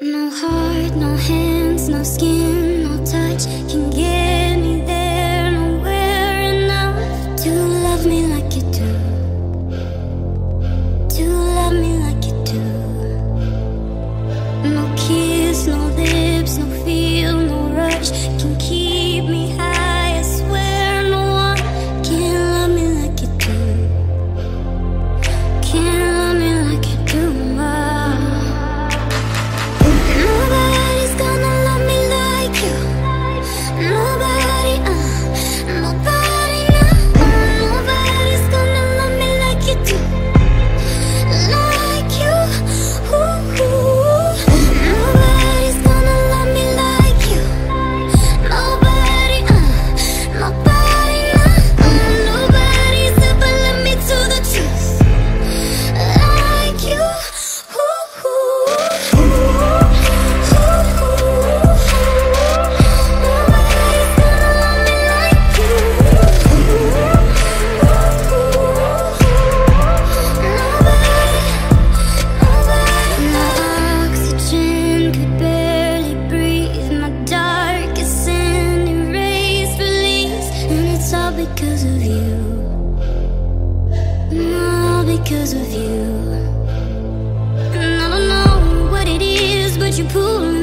No heart, no hands, no skin, no touch because of you. All because of you. And I don't know what it is, but you pull me.